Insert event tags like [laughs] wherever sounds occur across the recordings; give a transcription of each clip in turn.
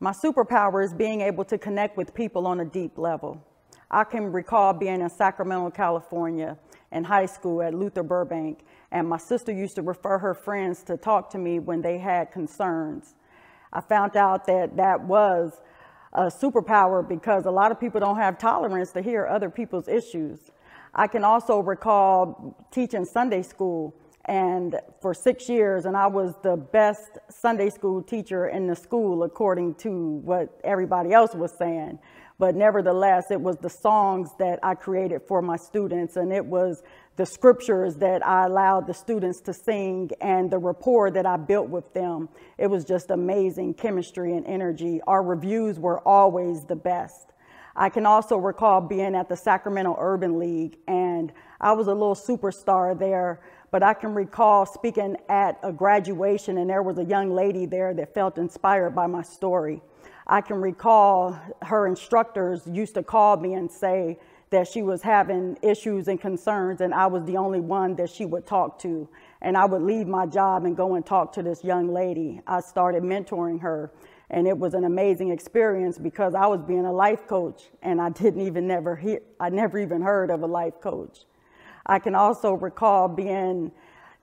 My superpower is being able to connect with people on a deep level. I can recall being in Sacramento, California in high school at Luther Burbank, and my sister used to refer her friends to talk to me when they had concerns. I found out that that was a superpower because a lot of people don't have tolerance to hear other people's issues. I can also recall teaching Sunday school and for six years, and I was the best Sunday school teacher in the school according to what everybody else was saying. But nevertheless, it was the songs that I created for my students, and it was the scriptures that I allowed the students to sing and the rapport that I built with them. It was just amazing chemistry and energy. Our reviews were always the best. I can also recall being at the Sacramento Urban League, and I was a little superstar there. But I can recall speaking at a graduation, and there was a young lady there that felt inspired by my story. I can recall her instructors used to call me and say that she was having issues and concerns, and I was the only one that she would talk to. And I would leave my job and go and talk to this young lady. I started mentoring her, and it was an amazing experience because I was being a life coach, and I didn't even never hear, I never even heard of a life coach. I can also recall being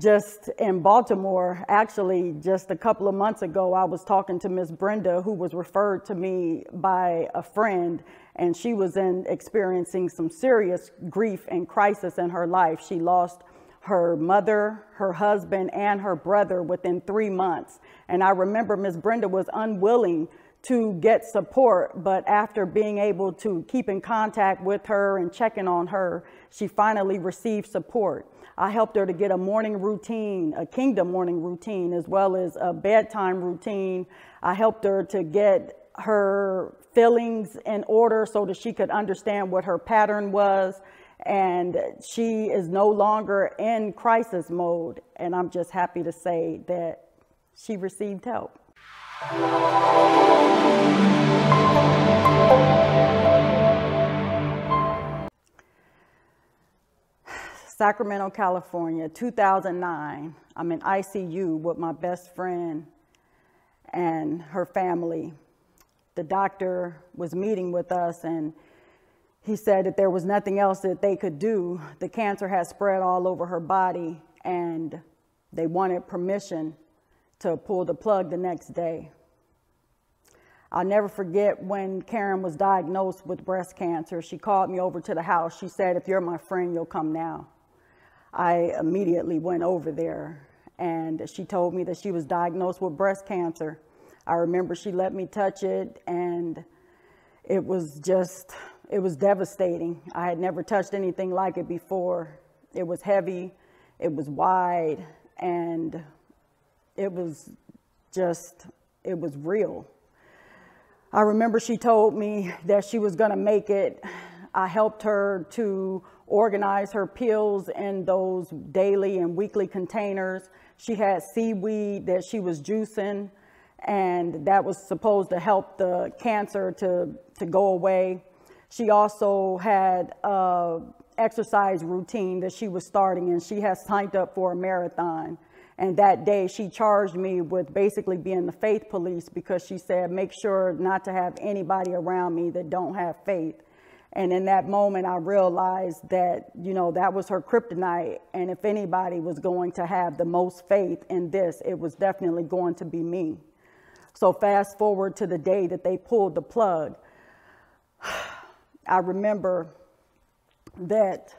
just in Baltimore, actually, just a couple of months ago, I was talking to Miss Brenda, who was referred to me by a friend, and she was in experiencing some serious grief and crisis in her life. She lost her mother, her husband, and her brother within three months. And I remember Miss Brenda was unwilling to get support, but after being able to keep in contact with her and checking on her, she finally received support. I helped her to get a morning routine, a kingdom morning routine, as well as a bedtime routine. I helped her to get her feelings in order so that she could understand what her pattern was. And she is no longer in crisis mode. And I'm just happy to say that she received help. Sacramento, California, 2009. I'm in ICU with my best friend and her family. The doctor was meeting with us and he said that there was nothing else that they could do. The cancer had spread all over her body and they wanted permission to pull the plug the next day. I'll never forget when Karen was diagnosed with breast cancer. She called me over to the house. She said, If you're my friend, you'll come now. I immediately went over there and she told me that she was diagnosed with breast cancer. I remember she let me touch it and it was just, it was devastating. I had never touched anything like it before. It was heavy, it was wide, and it was just, it was real. I remember she told me that she was gonna make it. I helped her to organize her pills in those daily and weekly containers. She had seaweed that she was juicing, and that was supposed to help the cancer to, to go away. She also had a exercise routine that she was starting, and she has signed up for a marathon. And that day, she charged me with basically being the faith police because she said, make sure not to have anybody around me that don't have faith. And in that moment, I realized that, you know, that was her kryptonite. And if anybody was going to have the most faith in this, it was definitely going to be me. So fast forward to the day that they pulled the plug. [sighs] I remember that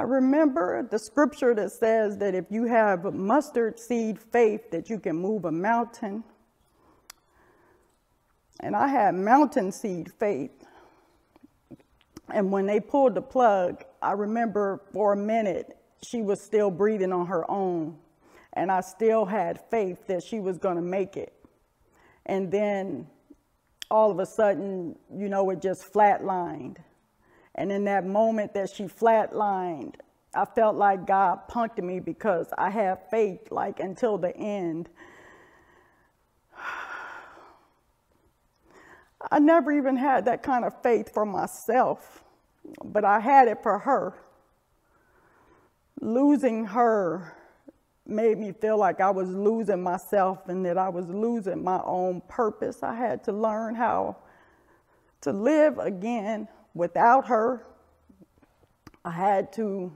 I remember the scripture that says that if you have mustard seed faith that you can move a mountain. And I had mountain seed faith. And when they pulled the plug, I remember for a minute she was still breathing on her own. And I still had faith that she was going to make it. And then all of a sudden, you know, it just flatlined. And in that moment that she flatlined, I felt like God punked me because I have faith like until the end. I never even had that kind of faith for myself, but I had it for her. Losing her made me feel like I was losing myself and that I was losing my own purpose. I had to learn how to live again without her. I had to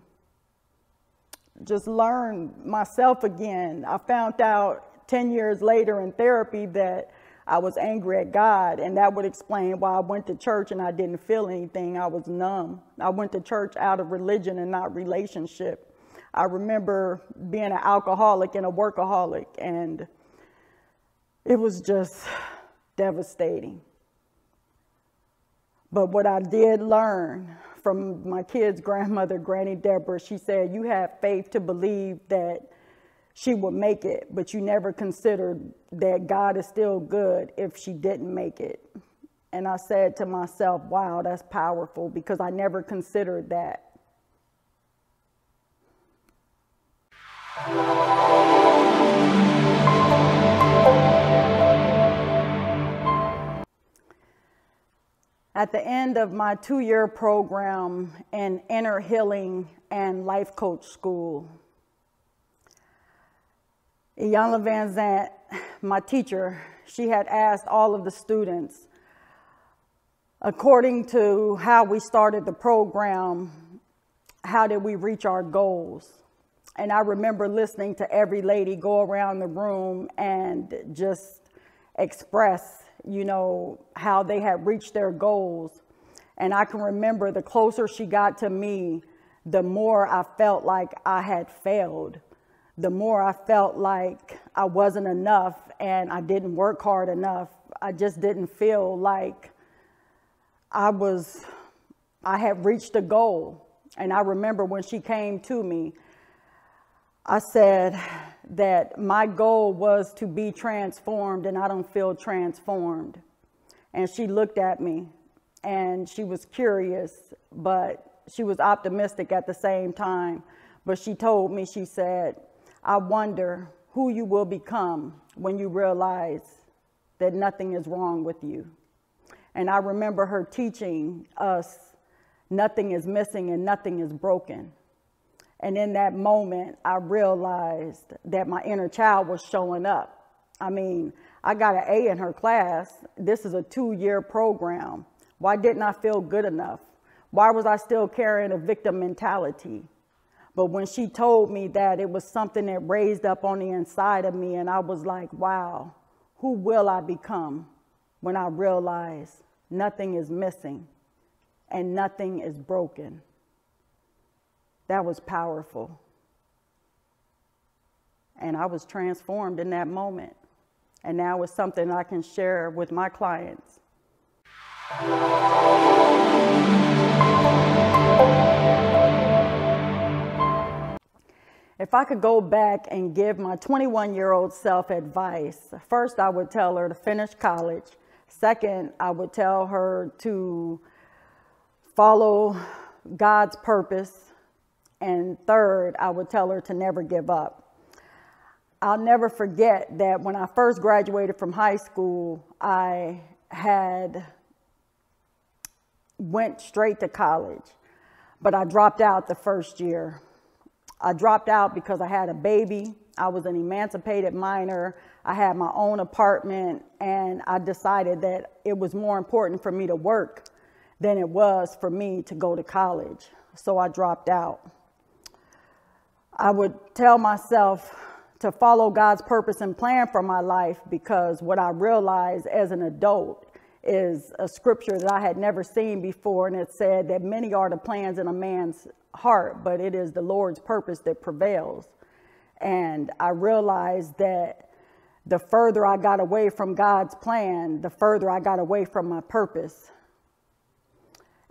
just learn myself again. I found out 10 years later in therapy that I was angry at God, and that would explain why I went to church and I didn't feel anything. I was numb. I went to church out of religion and not relationship. I remember being an alcoholic and a workaholic, and it was just devastating. But what I did learn from my kid's grandmother, Granny Deborah, she said, You have faith to believe that she would make it, but you never considered that God is still good if she didn't make it. And I said to myself, Wow, that's powerful because I never considered that. At the end of my two year program in inner healing and life coach school, Iyanla Vanzant, my teacher, she had asked all of the students, according to how we started the program, how did we reach our goals? And I remember listening to every lady go around the room and just express, you know, how they had reached their goals. And I can remember the closer she got to me, the more I felt like I had failed. The more I felt like I wasn't enough and I didn't work hard enough. I just didn't feel like I was, I had reached a goal. And I remember when she came to me, I said that my goal was to be transformed and I don't feel transformed. And she looked at me and she was curious, but she was optimistic at the same time. But she told me, she said, I wonder who you will become when you realize that nothing is wrong with you. And I remember her teaching us nothing is missing and nothing is broken. And in that moment, I realized that my inner child was showing up. I mean, I got an A in her class. This is a two year program. Why didn't I feel good enough? Why was I still carrying a victim mentality? But when she told me that, it was something that raised up on the inside of me, and I was like, wow, who will I become when I realize nothing is missing and nothing is broken? That was powerful. And I was transformed in that moment. And now it's something I can share with my clients. If I could go back and give my 21 year old self advice, first I would tell her to finish college. Second, I would tell her to follow God's purpose and third, I would tell her to never give up. I'll never forget that when I first graduated from high school, I had went straight to college, but I dropped out the first year. I dropped out because I had a baby. I was an emancipated minor. I had my own apartment, and I decided that it was more important for me to work than it was for me to go to college. So I dropped out. I would tell myself to follow God's purpose and plan for my life because what I realized as an adult is a scripture that I had never seen before, and it said that many are the plans in a man's heart, but it is the Lord's purpose that prevails. And I realized that the further I got away from God's plan, the further I got away from my purpose.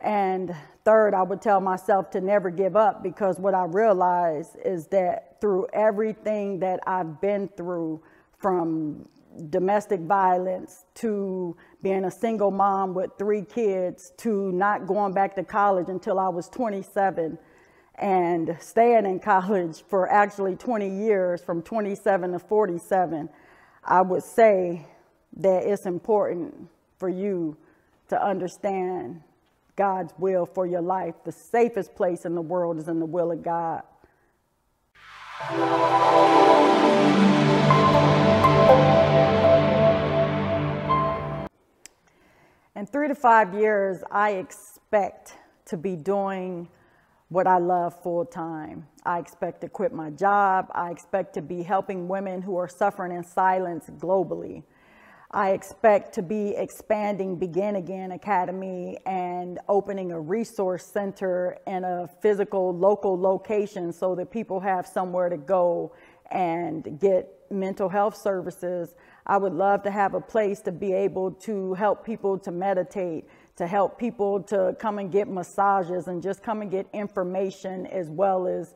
And third, I would tell myself to never give up because what I realize is that through everything that I've been through, from domestic violence to being a single mom with three kids to not going back to college until I was 27 and staying in [laughs] college for actually 20 years from 27 to 47, I would say that it's important for you to understand God's will for your life. The safest place in the world is in the will of God. In three to five years, I expect to be doing what I love full time. I expect to quit my job. I expect to be helping women who are suffering in silence globally. I expect to be expanding Begin Again Academy and opening a resource center in a physical local location so that people have somewhere to go and get mental health services. I would love to have a place to be able to help people to meditate, to help people to come and get massages and just come and get information as well as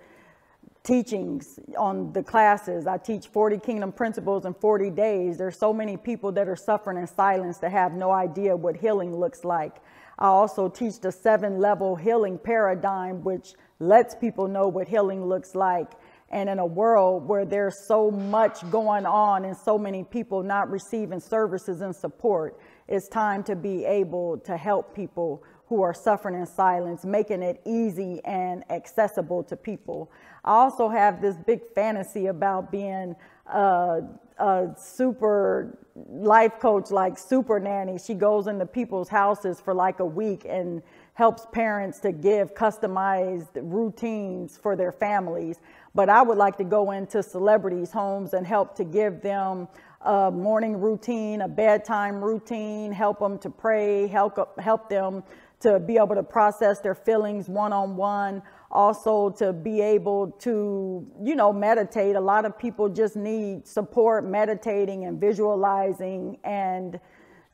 teachings on the classes. I teach 40 kingdom principles in 40 days. There's so many people that are suffering in silence that have no idea what healing looks like. I also teach the seven level healing paradigm, which lets people know what healing looks like. And in a world where there's so much going on and so many people not receiving services and support, it's time to be able to help people who are suffering in silence, making it easy and accessible to people. I also have this big fantasy about being a, a super life coach, like super nanny. She goes into people's houses for like a week and helps parents to give customized routines for their families. But I would like to go into celebrities' homes and help to give them a morning routine, a bedtime routine, help them to pray, help, help them to be able to process their feelings one on one, also to be able to, you know, meditate. A lot of people just need support meditating and visualizing and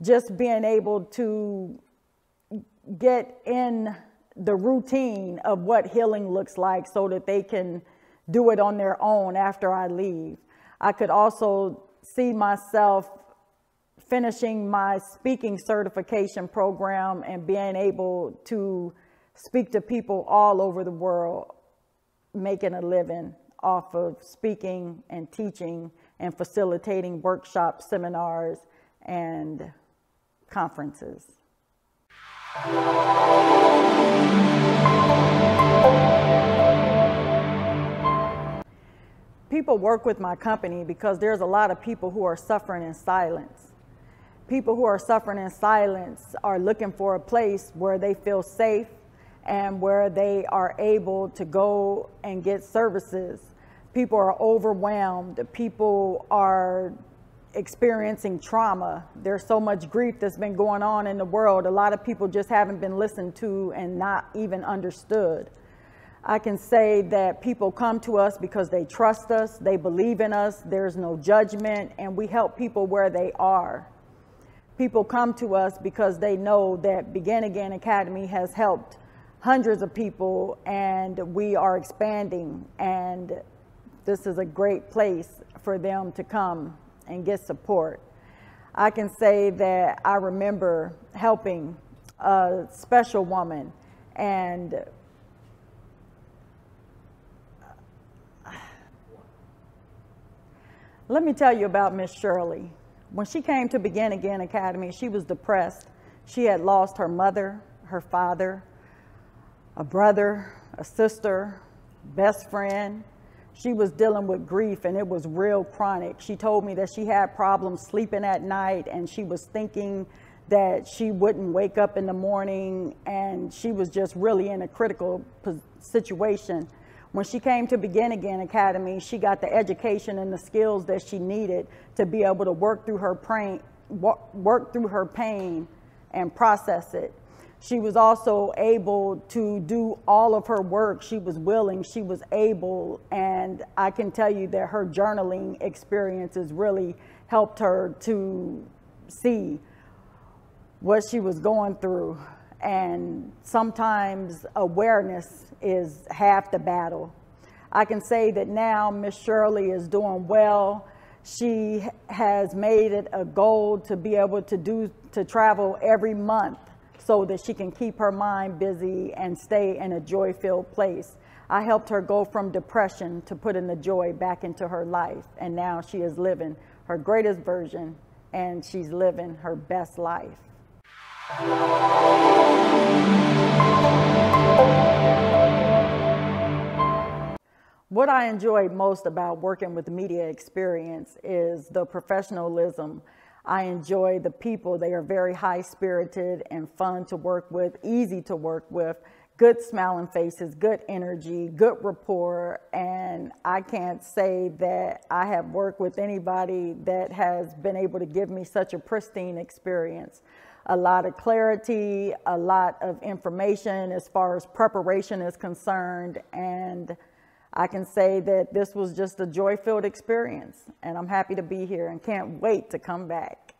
just being able to get in the routine of what healing looks like so that they can do it on their own after I leave. I could also see myself finishing my speaking certification program and being able to speak to people all over the world, making a living off of speaking and teaching and facilitating workshops, seminars, and conferences. People work with my company because there's a lot of people who are suffering in silence people who are suffering in silence are looking for a place where they feel safe and where they are able to go and get services. People are overwhelmed. People are experiencing trauma. There's so much grief that's been going on in the world. A lot of people just haven't been listened to and not even understood. I can say that people come to us because they trust us, they believe in us, there's no judgment, and we help people where they are people come to us because they know that Begin Again Academy has helped hundreds of people and we are expanding and this is a great place for them to come and get support. I can say that I remember helping a special woman and [sighs] let me tell you about Miss Shirley. When she came to Begin Again Academy, she was depressed. She had lost her mother, her father, a brother, a sister, best friend. She was dealing with grief and it was real chronic. She told me that she had problems sleeping at night and she was thinking that she wouldn't wake up in the morning and she was just really in a critical situation. When she came to Begin Again Academy, she got the education and the skills that she needed to be able to work through her pain, work through her pain and process it. She was also able to do all of her work. She was willing, she was able, and I can tell you that her journaling experiences really helped her to see what she was going through and sometimes awareness is half the battle. I can say that now Miss Shirley is doing well. She has made it a goal to be able to do to travel every month so that she can keep her mind busy and stay in a joy-filled place. I helped her go from depression to putting the joy back into her life and now she is living her greatest version and she's living her best life. What I enjoy most about working with Media Expertzy is the professionalism. I enjoy the people. They are very high spirited and fun to work with, easy to work with, good smiling faces, good energy, good rapport. And I can't say that I have worked with anybody that has been able to give me such a pristine experience. A lot of clarity, a lot of information as far as preparation is concerned. And I can say that this was just a joy filled experience, and I'm happy to be here and can't wait to come back.